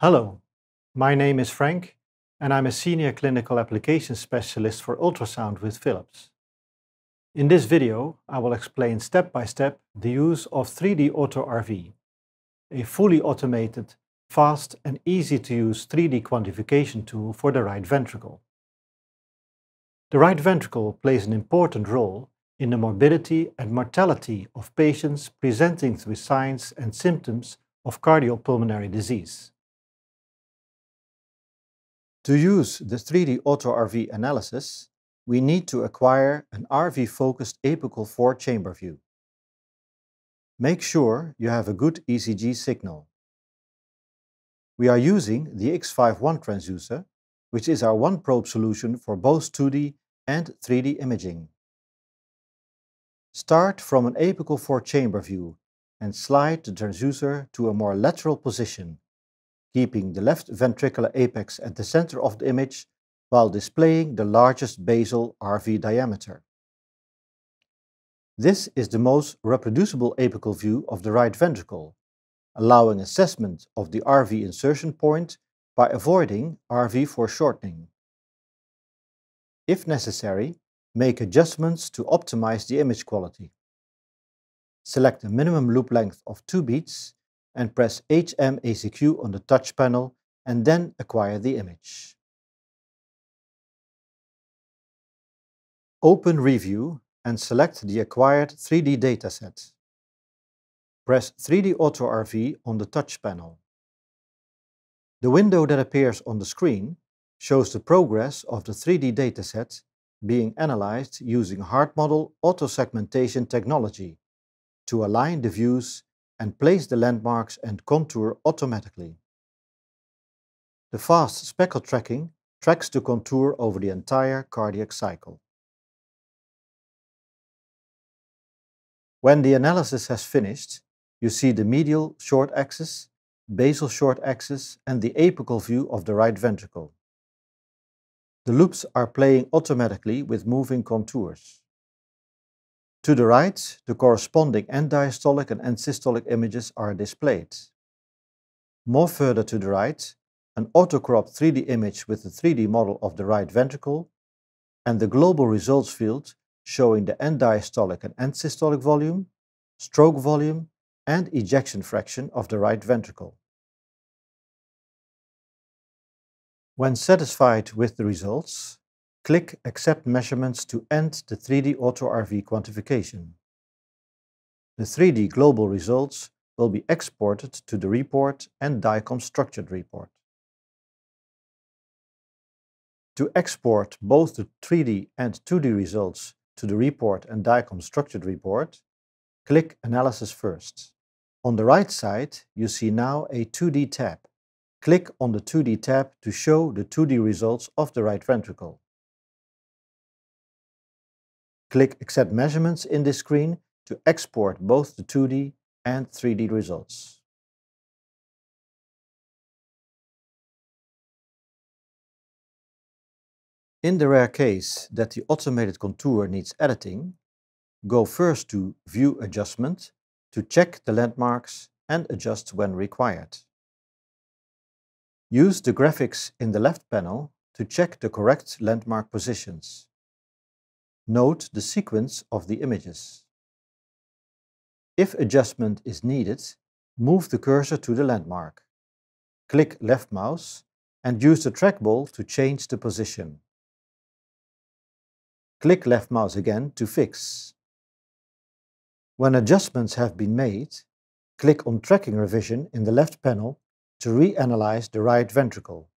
Hello, my name is Frank and I'm a Senior Clinical Application Specialist for ultrasound with Philips. In this video, I will explain step by step the use of 3D Auto RV, a fully automated, fast and easy to use 3D quantification tool for the right ventricle. The right ventricle plays an important role in the morbidity and mortality of patients presenting with signs and symptoms of cardiopulmonary disease. To use the 3D Auto RV analysis, we need to acquire an RV-focused apical four-chamber view. Make sure you have a good ECG signal. We are using the X51 transducer, which is our one-probe solution for both 2D and 3D imaging. Start from an apical four-chamber view and slide the transducer to a more lateral position keeping the left ventricular apex at the center of the image while displaying the largest basal RV diameter. This is the most reproducible apical view of the right ventricle, allowing assessment of the RV insertion point by avoiding RV foreshortening. If necessary, make adjustments to optimize the image quality. Select a minimum loop length of 2 beats and press HMACQ on the touch panel and then acquire the image. Open Review and select the acquired 3D dataset. Press 3D Auto RV on the touch panel. The window that appears on the screen shows the progress of the 3D dataset being analyzed using HeartModel auto-segmentation technology to align the views and place the landmarks and contour automatically. The fast speckle tracking tracks the contour over the entire cardiac cycle. When the analysis has finished, you see the medial short axis, basal short axis and the apical view of the right ventricle. The loops are playing automatically with moving contours. To the right, the corresponding end diastolic and end systolic images are displayed. More further to the right, an autocropped 3D image with the 3D model of the right ventricle, and the global results field showing the end diastolic and end systolic volume, stroke volume, and ejection fraction of the right ventricle. When satisfied with the results, Click Accept Measurements to end the 3D Auto RV quantification. The 3D global results will be exported to the report and DICOM structured report. To export both the 3D and 2D results to the report and DICOM structured report, click Analysis first. On the right side, you see now a 2D tab. Click on the 2D tab to show the 2D results of the right ventricle. Click Accept Measurements in this screen to export both the 2D and 3D results. In the rare case that the automated contour needs editing, go first to View Adjustment to check the landmarks and adjust when required. Use the graphics in the left panel to check the correct landmark positions. Note the sequence of the images. If adjustment is needed, move the cursor to the landmark. Click left mouse and use the trackball to change the position. Click left mouse again to fix. When adjustments have been made, click on Tracking Revision in the left panel to reanalyze the right ventricle.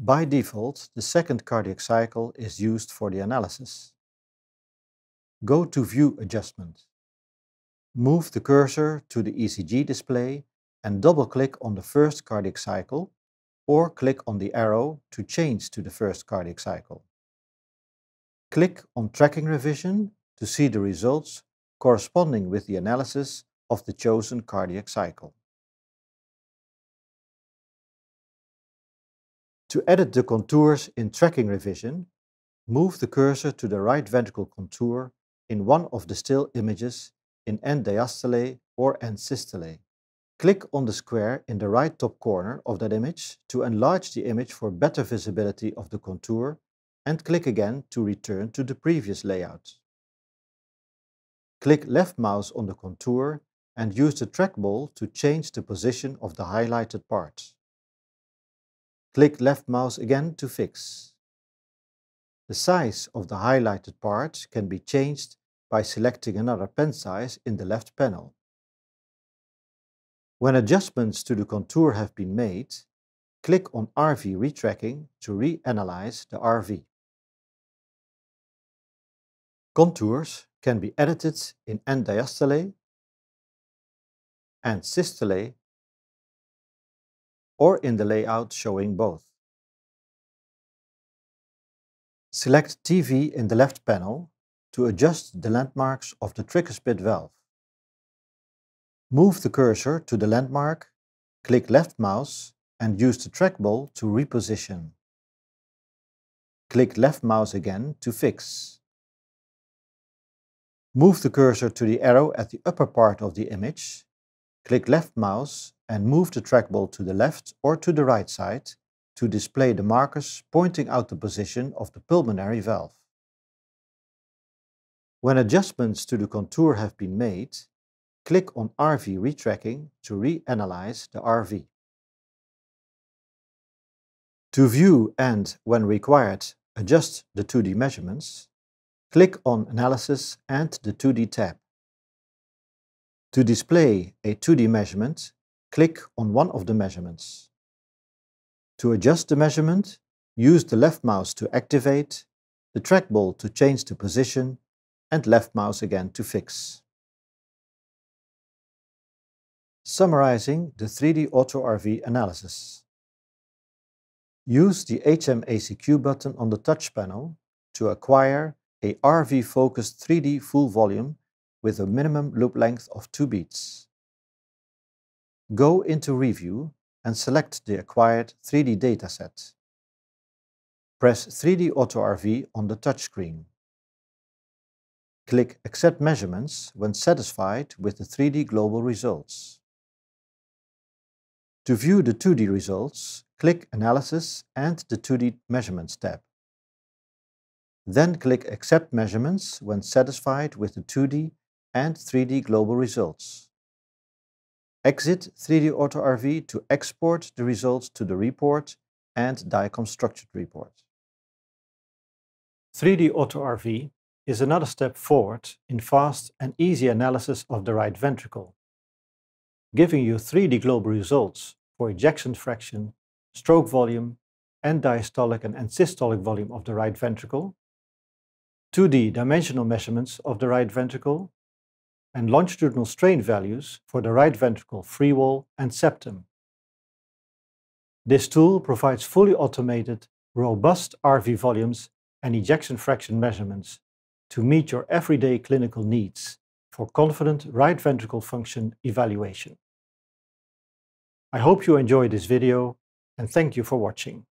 By default, the second cardiac cycle is used for the analysis. Go to View Adjustment. Move the cursor to the ECG display and double-click on the first cardiac cycle or click on the arrow to change to the first cardiac cycle. Click on Tracking Revision to see the results corresponding with the analysis of the chosen cardiac cycle. To edit the contours in tracking revision, move the cursor to the right ventricle contour in one of the still images in end diastole or end systole. Click on the square in the right top corner of that image to enlarge the image for better visibility of the contour and click again to return to the previous layout. Click left mouse on the contour and use the trackball to change the position of the highlighted part. Click left mouse again to fix. The size of the highlighted part can be changed by selecting another pen size in the left panel. When adjustments to the contour have been made, click on RV retracking to reanalyze the RV. Contours can be edited in end diastole and systole or in the layout showing both. Select TV in the left panel to adjust the landmarks of the tricuspid valve. Move the cursor to the landmark, click left mouse and use the trackball to reposition. Click left mouse again to fix. Move the cursor to the arrow at the upper part of the image, click left mouse and move the trackball to the left or to the right side to display the markers pointing out the position of the pulmonary valve. When adjustments to the contour have been made, click on RV retracking to reanalyze the RV. To view and, when required, adjust the 2D measurements, click on Analysis and the 2D tab. To display a 2D measurement, click on one of the measurements. To adjust the measurement, use the left mouse to activate, the trackball to change the position, and left mouse again to fix. Summarizing the 3D Auto RV analysis. Use the HMACQ button on the touch panel to acquire a RV-focused 3D full volume with a minimum loop length of 2 beats. Go into Review and select the acquired 3D dataset. Press 3D Auto RV on the touchscreen. Click Accept Measurements when satisfied with the 3D global results. To view the 2D results, click Analysis and the 2D Measurements tab. Then click Accept Measurements when satisfied with the 2D and 3D global results. Exit 3D Auto RV to export the results to the report and DICOM structured report. 3D Auto RV is another step forward in fast and easy analysis of the right ventricle, giving you 3D global results for ejection fraction, stroke volume, and diastolic and end-systolic volume of the right ventricle, 2D dimensional measurements of the right ventricle, and longitudinal strain values for the right ventricle free wall and septum. This tool provides fully automated, robust RV volumes and ejection fraction measurements to meet your everyday clinical needs for confident right ventricle function evaluation. I hope you enjoyed this video and thank you for watching.